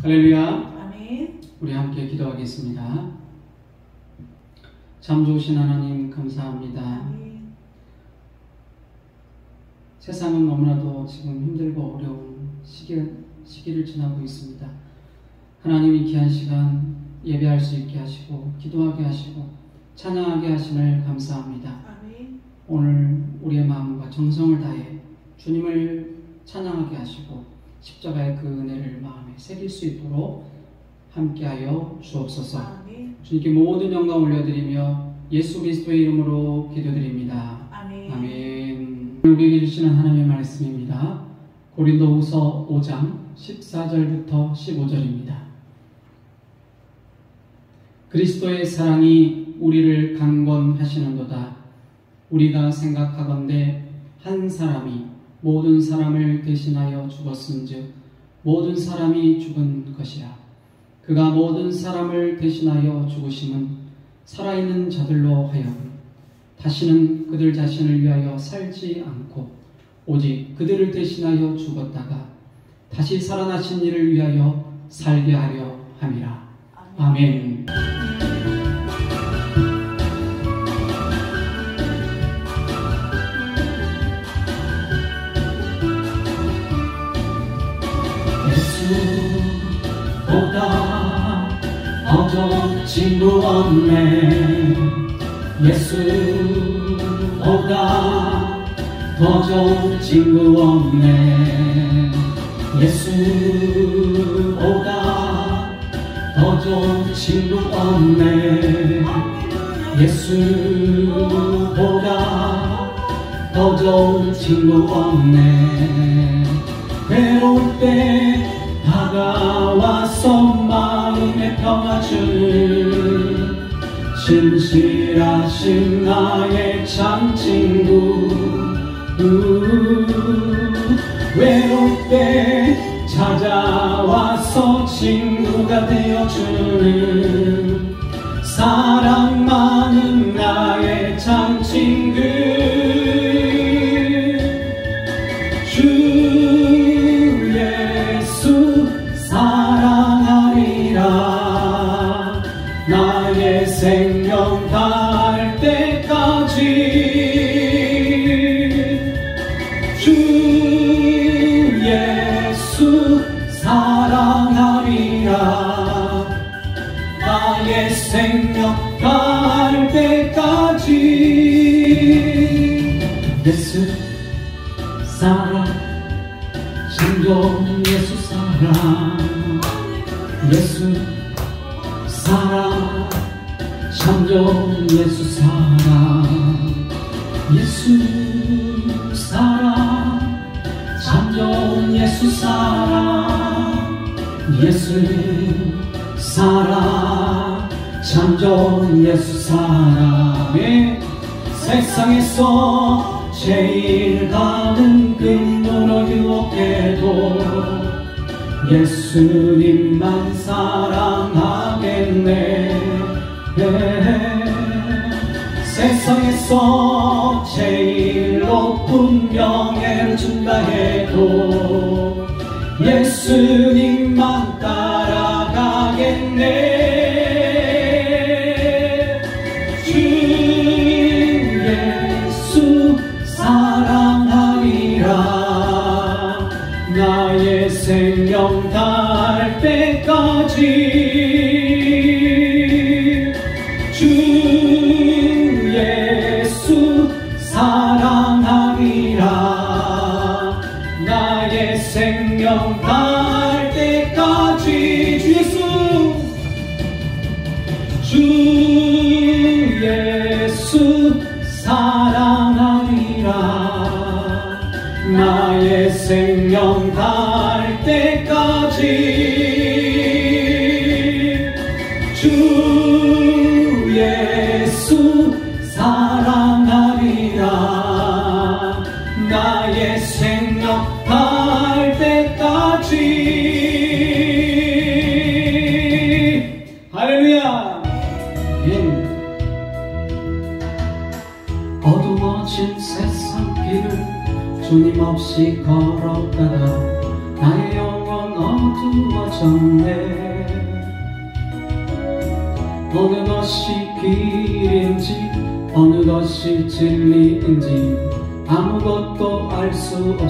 할렐루야. 아멘. 우리 함께 기도하겠습니다. 참 좋으신 하나님 감사합니다. 아멘. 세상은 너무나도 지금 힘들고 어려운 시기, 시기를 지나고 있습니다. 하나님이 귀한 시간 예배할 수 있게 하시고 기도하게 하시고 찬양하게 하심을 감사합니다. 아멘. 오늘 우리의 마음과 정성을 다해 주님을 찬양하게 하시고 십자가의 그 은혜를 마음에 새길 수 있도록 함께하여 주옵소서. 아멘. 주님께 모든 영광 올려드리며 예수 그리스도의 이름으로 기도드립니다. 아멘. 아멘. 우리에게 주시는 하나님의 말씀입니다. 고린도후서 5장 14절부터 15절입니다. 그리스도의 사랑이 우리를 강권하시는도다. 우리가 생각하건대 한 사람이 모든 사람을 대신하여 죽었은즉 모든 사람이 죽은 것이라. 그가 모든 사람을 대신하여 죽으심은 살아있는 자들로 하여금 다시는 그들 자신을 위하여 살지 않고 오직 그들을 대신하여 죽었다가 다시 살아나신 이를 위하여 살게 하려 함이라. 아멘. 예수 친구 없네. 예수보다 더 좋은 친구 없네. 예수보다 더 좋은 친구 없네. 예수보다 더 좋은 친구 없네. 외로울 때 마음의 평화 주는 진실하신 나의 참 친구. 때 찾아와서 친구가 되어주는 사랑 많은 나의 참 친구 예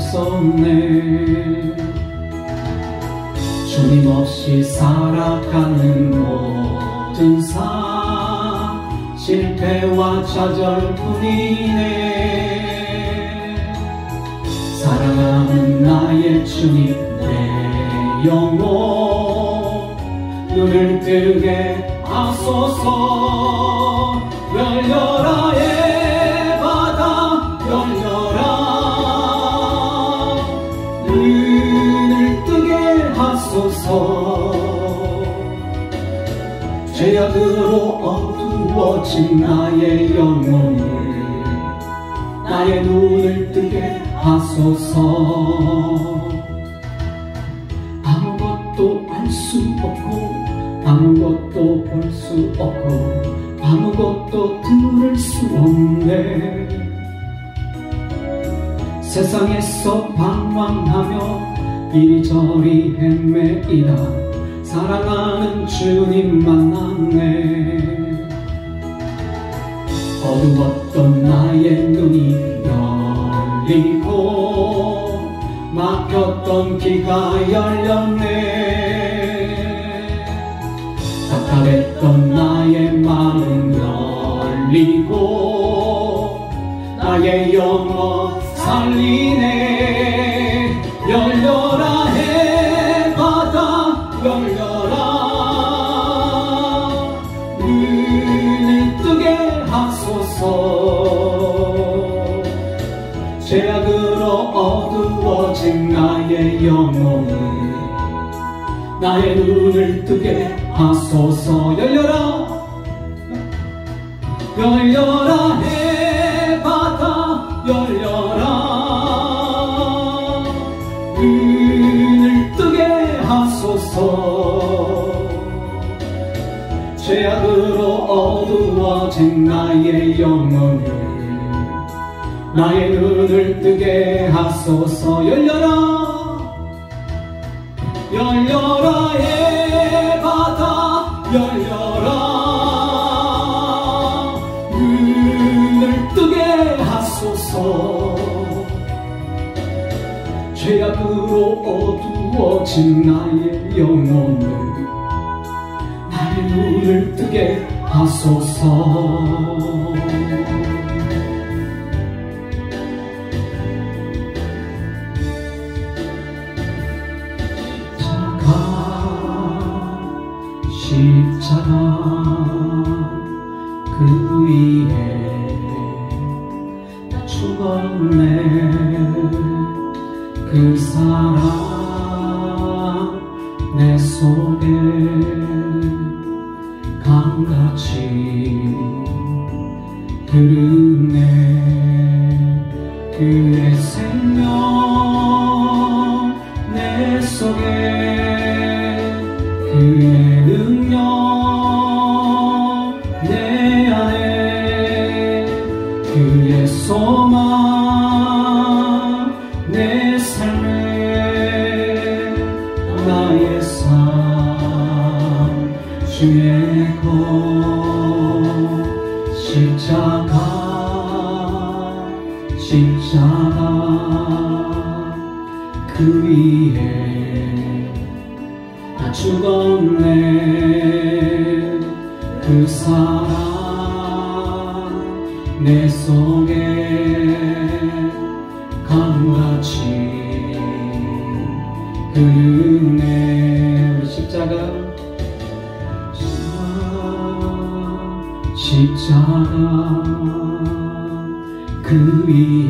없었네. 주님 없이 살아가는 모든 삶 실패와 좌절뿐이네. 사랑하는 나의 주님 내 영혼 눈을 뜨게 하신 나의 영혼을 나의 눈을 뜨게 하소서. 라의 바다 열려라. 눈을 뜨게 하소서. 죄악으로 어두워진 나의 영혼을 나의 눈을 뜨게 하소서. 그 위에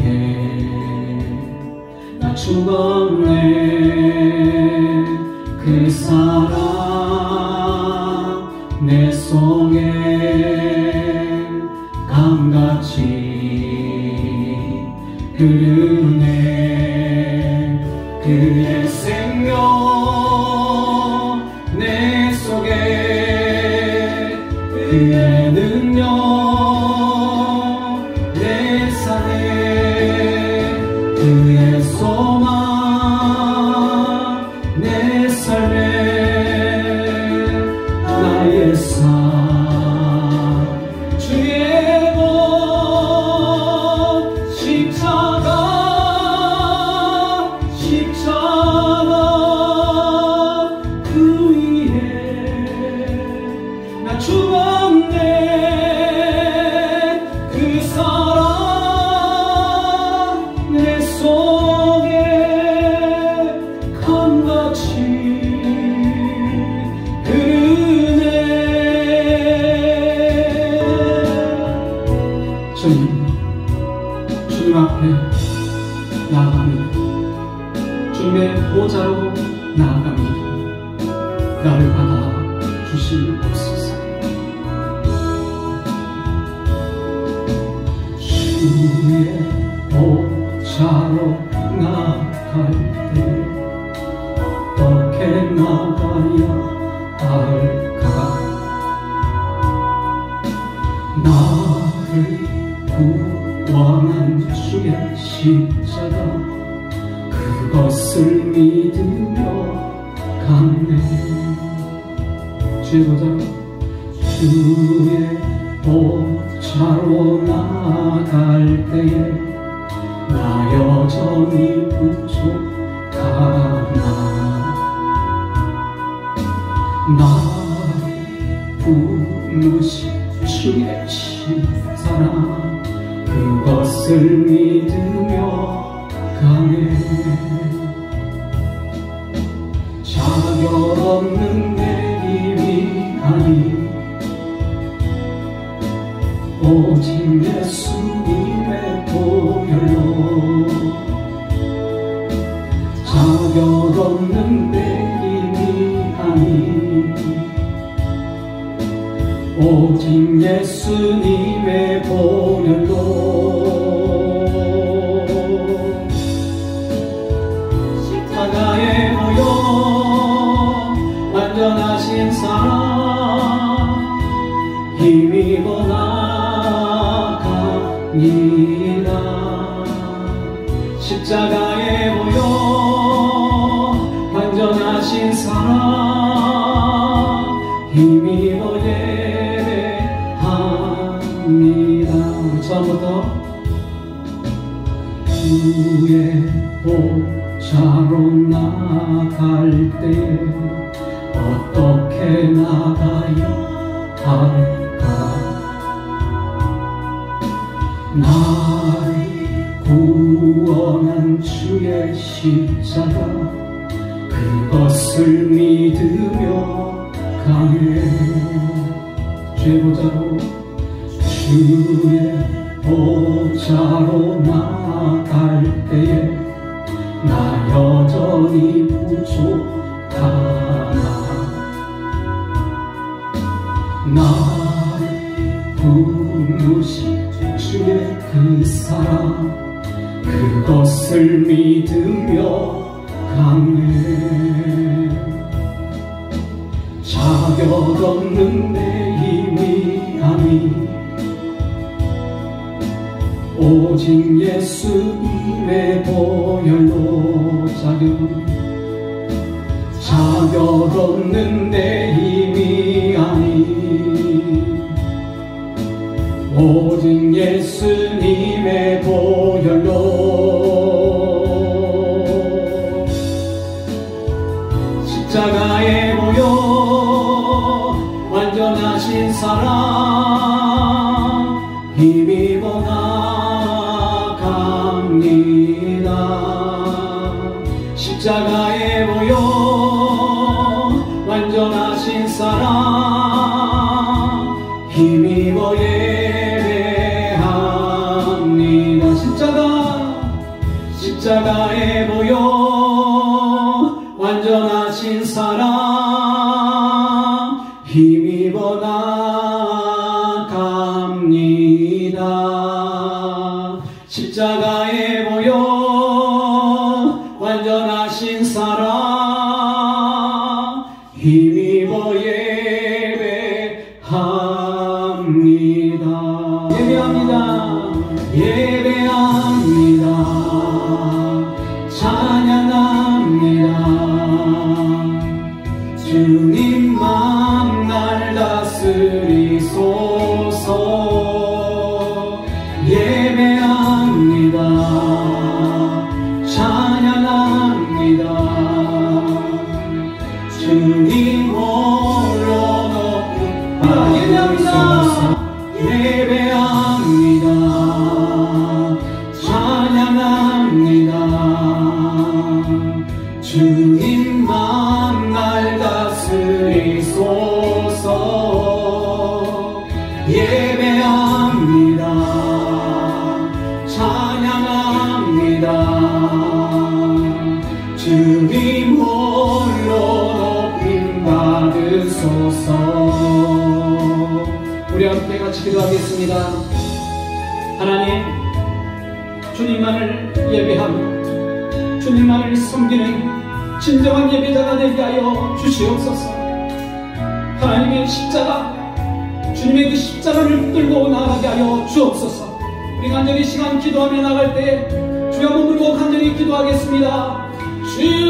나 죽었네. 그 사랑. 주보다 주의 보좌로 나갈 때에 나 여전히 부족하나. 나 부르신 주의 신사나 그것을 믿 자로 나갈 때에 나 여전히 부족하나 나를 부르신 주의 그 사랑 그것을 믿으며 주님만 날 다스리소. 진정한 예배자가 되게 하여 주시옵소서. 하나님의 십자가 주님의 그 십자가를 끌고 나가게 하여 주옵소서. 우리 간절히 시간 기도하며 나갈 때 주여 부르고 간절히 기도하겠습니다. 주여!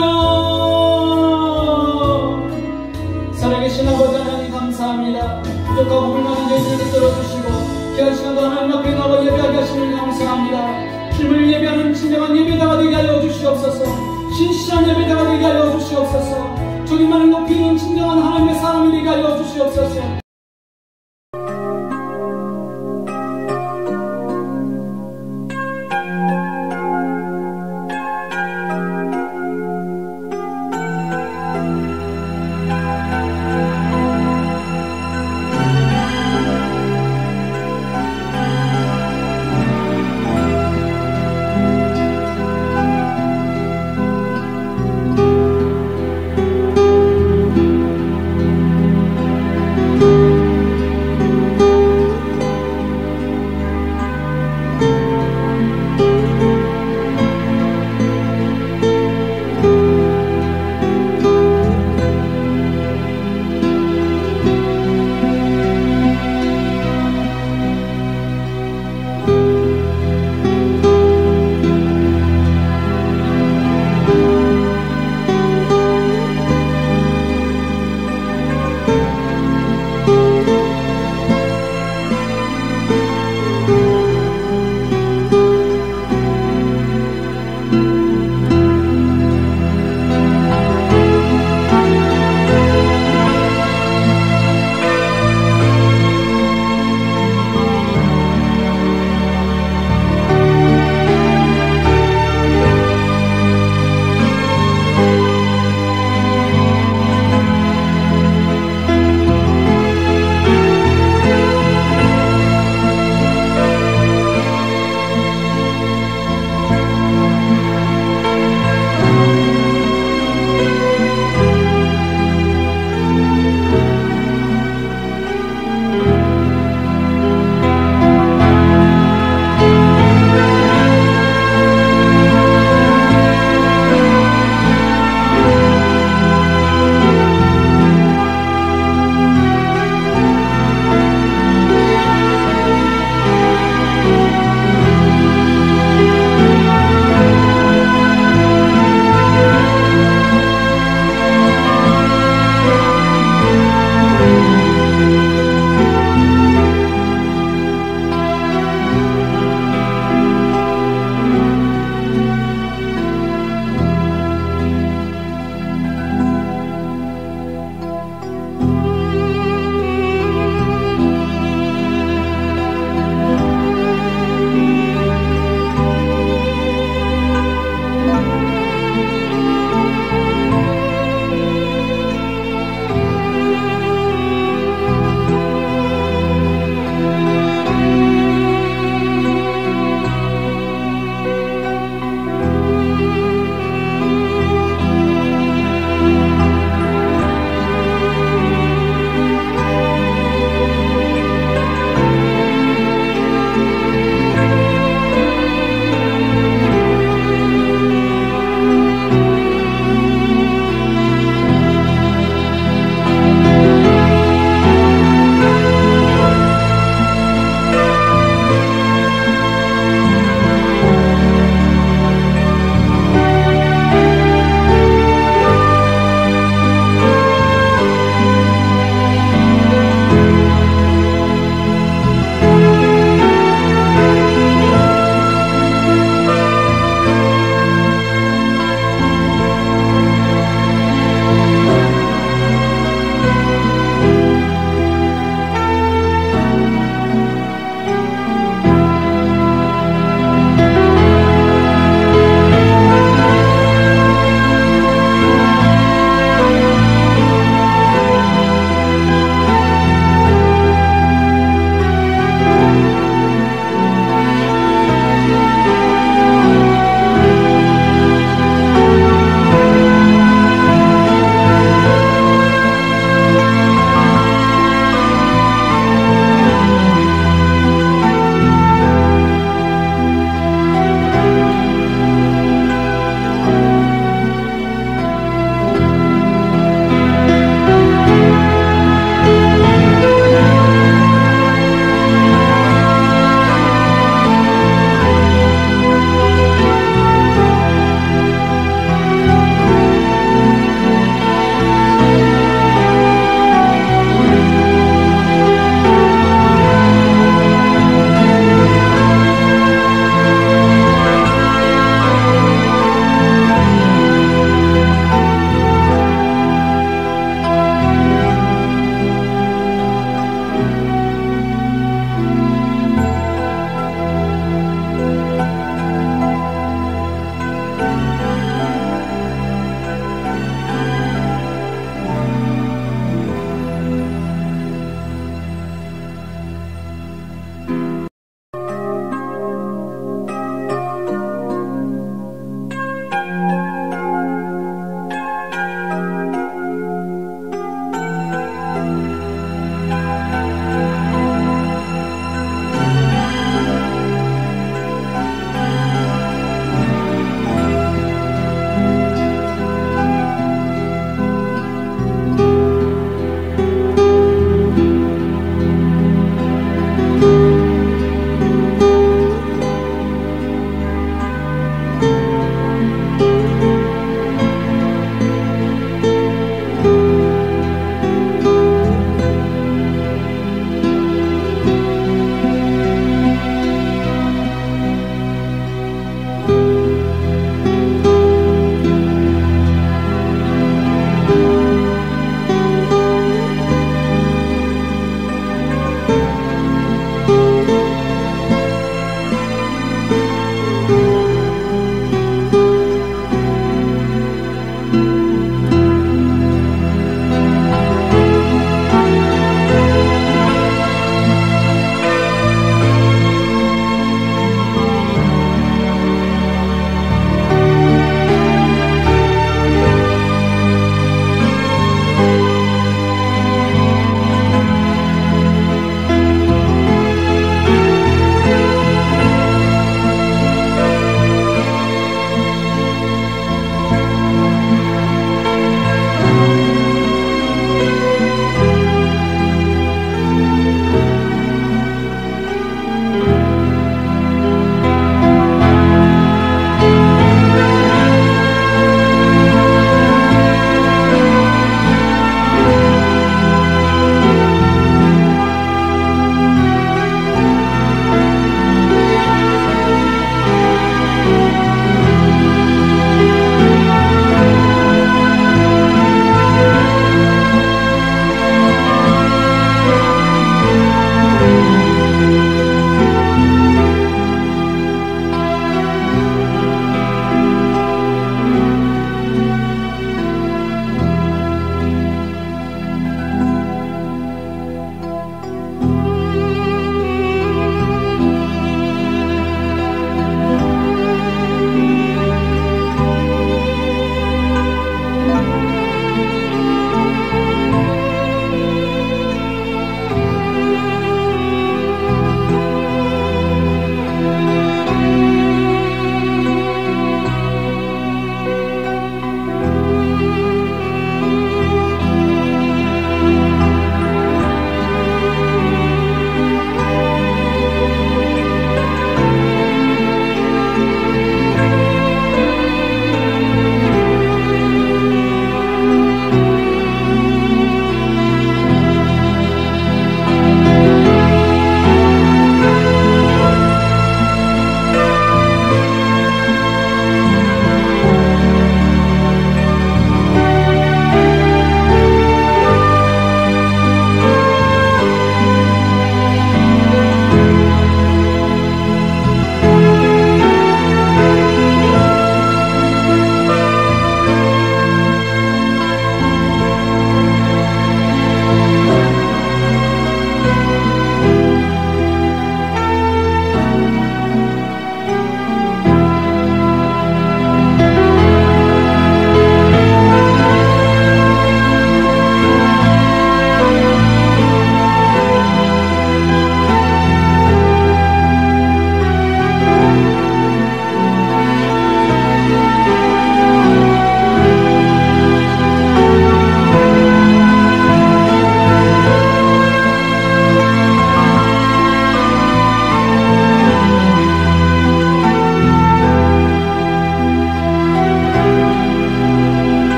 살아계신 아버지 하나님 감사합니다. 부족하고 불만한 저희들을 들어주시고 귀한 시간도 하나님 앞에 나와 예배하게 하시는 감사합니다. 주님을 예배하는 진정한 예배자가 되게 하여 주시옵소서 신실한 예배자가 되게 하여 주시옵소서. 주님만을 높이는 진정한 하나님의 사람이 되게 하여 주시옵소서